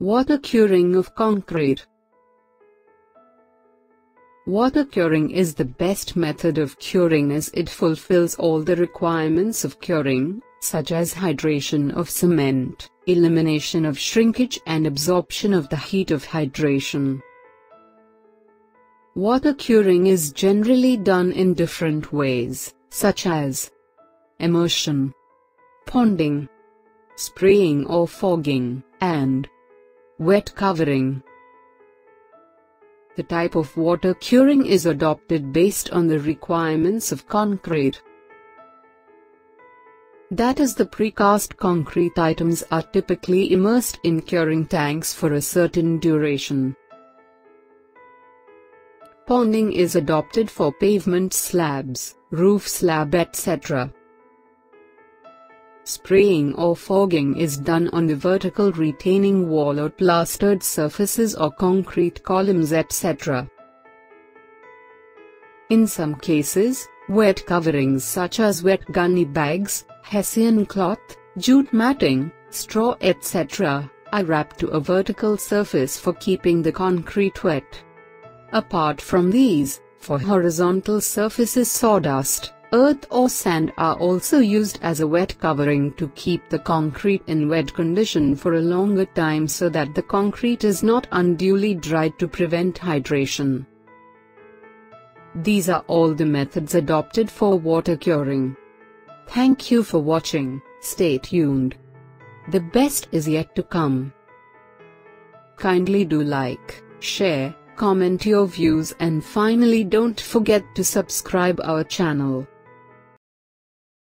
Water curing of concrete. Water curing is the best method of curing as it fulfills all the requirements of curing, such as hydration of cement, elimination of shrinkage and absorption of the heat of hydration. Water curing is generally done in different ways, such as immersion, ponding, spraying or fogging, and wet covering. The type of water curing is adopted based on the requirements of concrete. That is the precast concrete items are typically immersed in curing tanks for a certain duration. Ponding is adopted for pavement slabs, roof slab etc. Spraying or fogging is done on the vertical retaining wall or plastered surfaces or concrete columns etc. In some cases, wet coverings such as wet gunny bags, hessian cloth, jute matting, straw etc., are wrapped to a vertical surface for keeping the concrete wet. Apart from these, for horizontal surfaces sawdust, Earth or sand are also used as a wet covering to keep the concrete in wet condition for a longer time so that the concrete is not unduly dried to prevent hydration. These are all the methods adopted for water curing. Thank you for watching, stay tuned. The best is yet to come. Kindly do like, share, comment your views and finally don't forget to subscribe our channel.